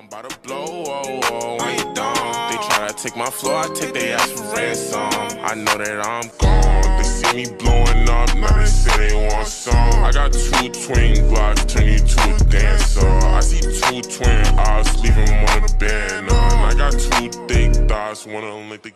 I'm about to blow, oh, oh, ain't dumb. They try to take my floor, I take their ass for ransom. I know that I'm gone. They see me blowing up, now they say they want some. I got two twin Glocks turn you to a dancer. I see two twin eyes, leave them on the bed. None. I got two thick thighs, wanna lick the